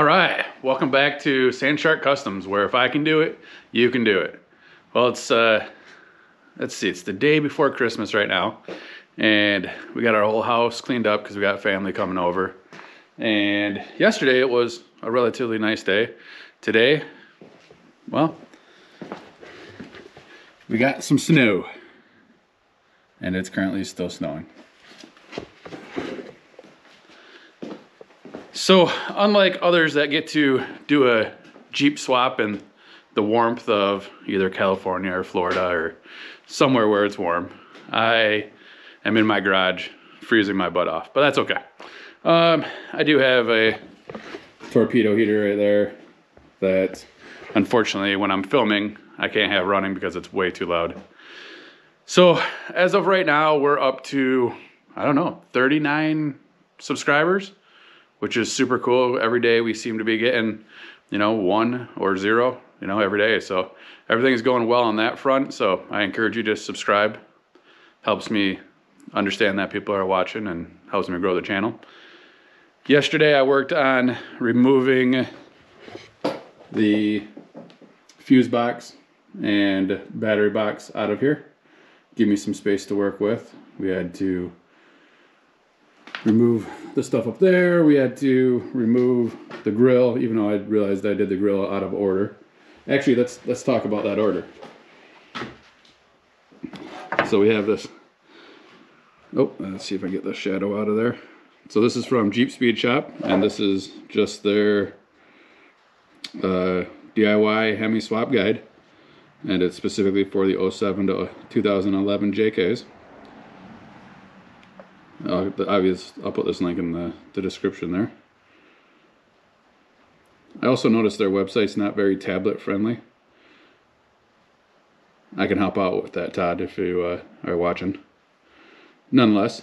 All right, welcome back to Sand Shark Customs, where if I can do it, you can do it. Well, it's uh, let's see, it's the day before Christmas right now, and we got our whole house cleaned up because we got family coming over. And yesterday it was a relatively nice day. Today, well, we got some snow, and it's currently still snowing. So, unlike others that get to do a Jeep swap in the warmth of either California or Florida or somewhere where it's warm, I am in my garage freezing my butt off, but that's okay. Um, I do have a torpedo heater right there that unfortunately when I'm filming, I can't have running because it's way too loud. So as of right now, we're up to, I don't know, 39 subscribers which is super cool. Every day we seem to be getting, you know, one or zero, you know, every day. So everything is going well on that front. So I encourage you to subscribe. Helps me understand that people are watching and helps me grow the channel. Yesterday I worked on removing the fuse box and battery box out of here. Give me some space to work with. We had to remove the stuff up there. We had to remove the grill, even though I realized I did the grill out of order. Actually, let's let's talk about that order. So we have this. Oh, let's see if I get the shadow out of there. So this is from Jeep Speed Shop, and this is just their uh, DIY Hemi swap guide, and it's specifically for the 07 to 2011 JKs. Uh, obvious, I'll put this link in the, the description there. I also noticed their website's not very tablet friendly. I can help out with that, Todd, if you uh, are watching. Nonetheless,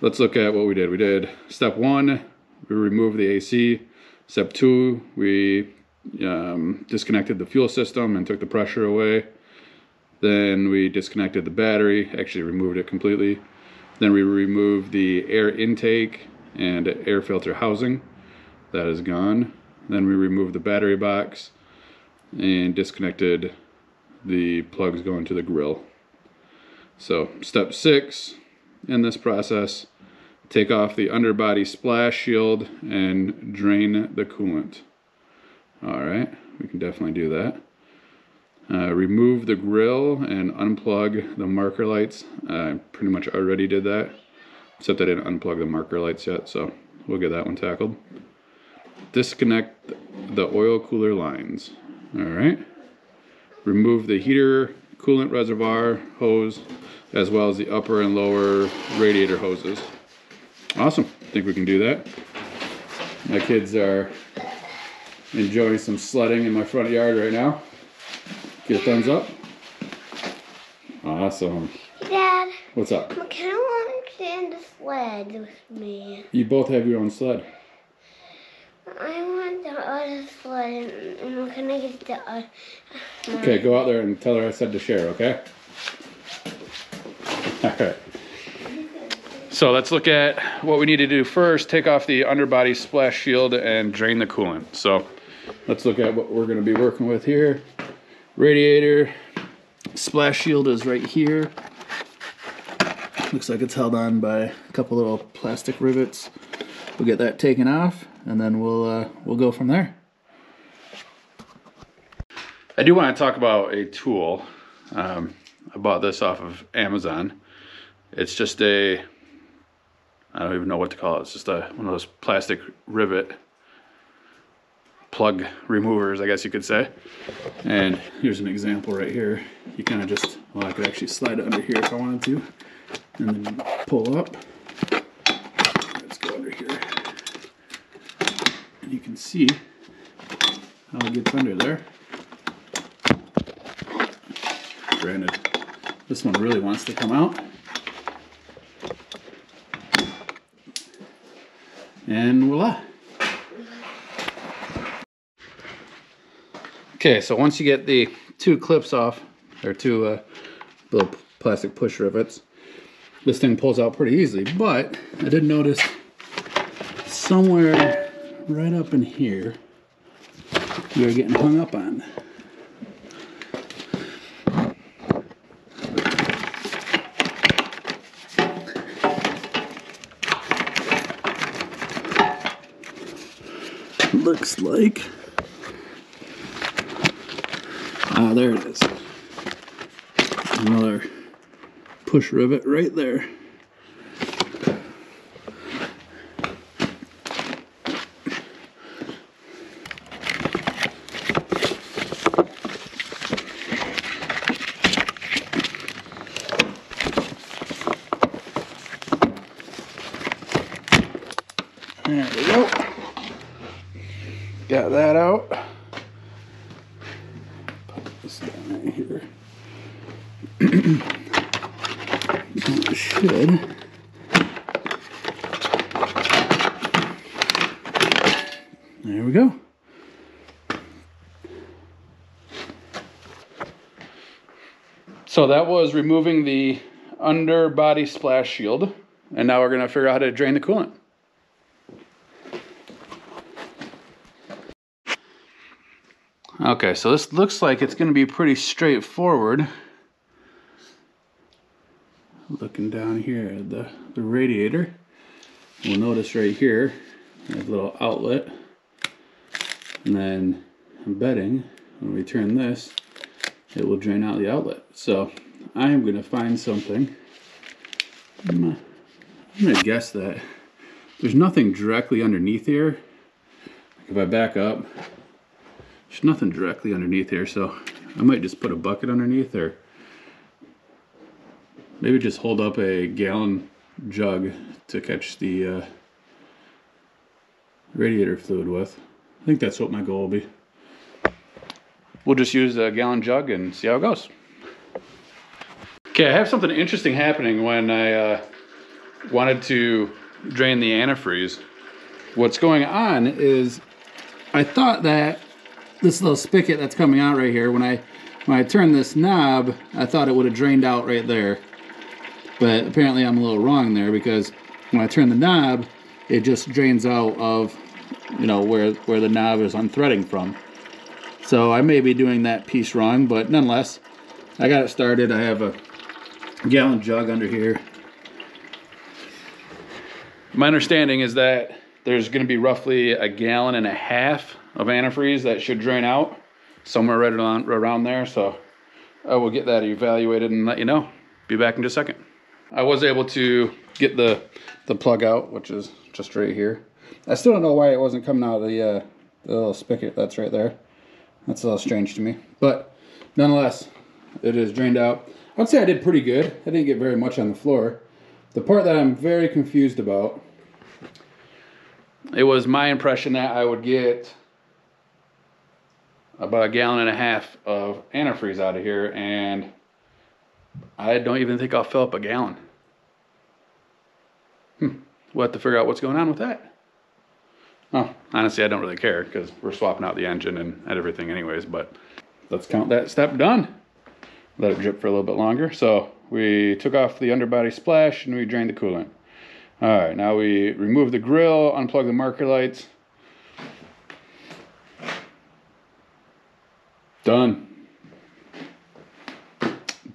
let's look at what we did. We did step one, we removed the AC. Step two, we um, disconnected the fuel system and took the pressure away. Then we disconnected the battery, actually removed it completely. Then we remove the air intake and air filter housing. That is gone. Then we remove the battery box and disconnected the plugs going to the grill. So step six in this process, take off the underbody splash shield and drain the coolant. All right, we can definitely do that. Uh, remove the grill and unplug the marker lights. I pretty much already did that, except I didn't unplug the marker lights yet, so we'll get that one tackled. Disconnect the oil cooler lines. All right. Remove the heater coolant reservoir hose, as well as the upper and lower radiator hoses. Awesome, I think we can do that. My kids are enjoying some sledding in my front yard right now. Get a thumbs up. Awesome. Dad. What's up? I kind of want to stand the sled with me. You both have your own sled. I want the other sled, and gonna get the other. Okay, go out there and tell her I said to share, okay? Alright. So let's look at what we need to do first. Take off the underbody splash shield and drain the coolant. So let's look at what we're going to be working with here radiator splash shield is right here. Looks like it's held on by a couple little plastic rivets. We'll get that taken off and then we'll uh, we'll go from there. I do want to talk about a tool. Um, I bought this off of Amazon. It's just a I don't even know what to call it. It's just a one of those plastic rivet plug removers, I guess you could say. And here's an example right here. You kind of just, well, I could actually slide it under here if I wanted to, and then pull up. Let's go under here. And you can see how it gets under there. Granted, this one really wants to come out. And voila. Okay, so once you get the two clips off, or two uh, little plastic push rivets, this thing pulls out pretty easily. But I did notice somewhere right up in here are getting hung up on. Looks like. Ah, there it is. Another push rivet right there. There we go. Got that out. Put this down right here. That should. There we go. So that was removing the underbody splash shield. And now we're going to figure out how to drain the coolant. Okay, so this looks like it's going to be pretty straightforward. Looking down here at the, the radiator, we'll notice right here, a little outlet. And then I'm betting when we turn this, it will drain out the outlet. So I am going to find something. I'm going to guess that there's nothing directly underneath here. If I back up, there's nothing directly underneath here, so I might just put a bucket underneath or maybe just hold up a gallon jug to catch the uh, radiator fluid with. I think that's what my goal will be. We'll just use a gallon jug and see how it goes. Okay, I have something interesting happening when I uh, wanted to drain the antifreeze. What's going on is I thought that this little spigot that's coming out right here, when I when I turn this knob, I thought it would have drained out right there. But apparently I'm a little wrong there because when I turn the knob, it just drains out of, you know, where, where the knob is unthreading from. So I may be doing that piece wrong, but nonetheless, I got it started. I have a gallon jug under here. My understanding is that there's going to be roughly a gallon and a half of antifreeze that should drain out somewhere right around, around there. So I will get that evaluated and let you know. Be back in just a second. I was able to get the the plug out, which is just right here. I still don't know why it wasn't coming out of the, uh, the little spigot that's right there. That's a little strange to me. But nonetheless, it is drained out. I'd say I did pretty good. I didn't get very much on the floor. The part that I'm very confused about, it was my impression that I would get about a gallon and a half of antifreeze out of here, and I don't even think I'll fill up a gallon. Hmm. We'll have to figure out what's going on with that. Oh, honestly, I don't really care because we're swapping out the engine and, and everything anyways, but let's count that step done. Let it drip for a little bit longer. So we took off the underbody splash and we drained the coolant. All right, now we remove the grill, unplug the marker lights. Done.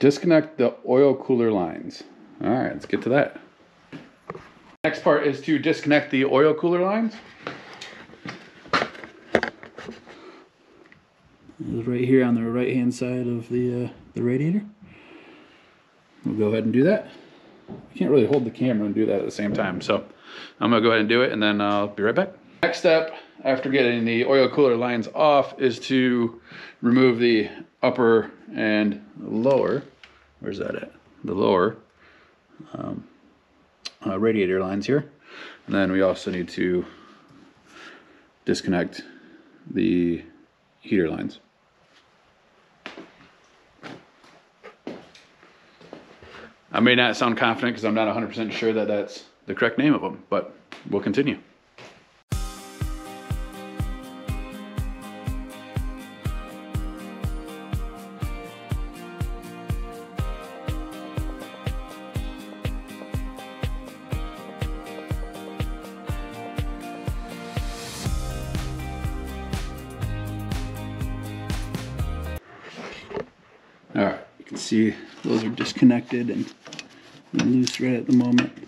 Disconnect the oil cooler lines. All right, let's get to that. Next part is to disconnect the oil cooler lines. Right here on the right hand side of the, uh, the radiator. We'll go ahead and do that. I can't really hold the camera and do that at the same time, so I'm gonna go ahead and do it and then I'll be right back. Next step after getting the oil cooler lines off is to remove the upper and lower, where's that at? The lower um, uh, radiator lines here. And then we also need to disconnect the heater lines. I may not sound confident because I'm not 100% sure that that's the correct name of them, but we'll continue. See those are disconnected and, loose right at the moment.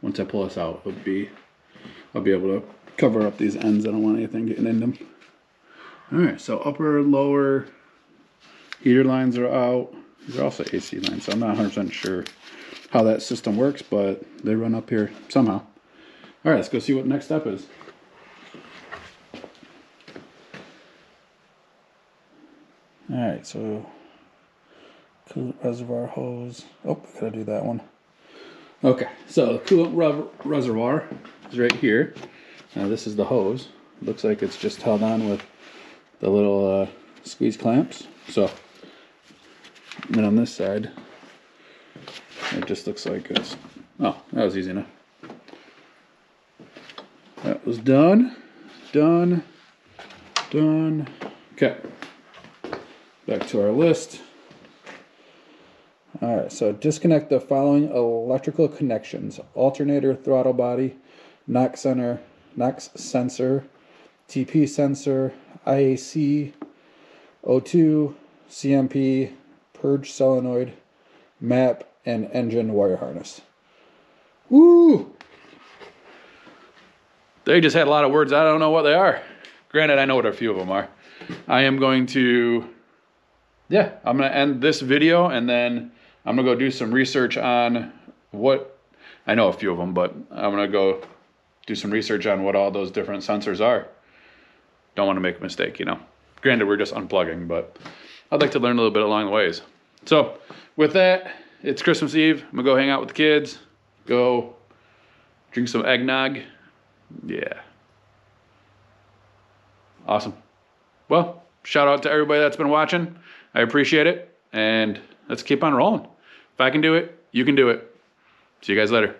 Once I pull this out, it'll be, I'll be able to cover up these ends. I don't want anything getting in them. All right, so upper, lower heater lines are out. These are also AC lines, so I'm not 100% sure how that system works, but they run up here somehow. All right, let's go see what next step is. All right, so coolant reservoir hose. Oh, I gotta do that one. Okay, so the coolant reservoir is right here. Now this is the hose. Looks like it's just held on with the little uh, squeeze clamps. So, and on this side, it just looks like it's. Oh, that was easy enough. That was done, done, done. Okay. Back to our list. All right, so disconnect the following electrical connections: alternator, throttle body, knock sensor, NOx sensor, TP sensor, IAC, O2, CMP, purge solenoid, map, and engine wire harness. Woo! They just had a lot of words. I don't know what they are. Granted, I know what a few of them are. I am going to, yeah, I'm going to end this video and then I'm going to go do some research on what, I know a few of them, but I'm going to go do some research on what all those different sensors are. Don't want to make a mistake, you know. Granted, we're just unplugging, but I'd like to learn a little bit along the ways. So, with that, it's Christmas Eve. I'm going to go hang out with the kids, go drink some eggnog. Yeah. Awesome. Well, shout out to everybody that's been watching. I appreciate it. And let's keep on rolling. If I can do it, you can do it. See you guys later.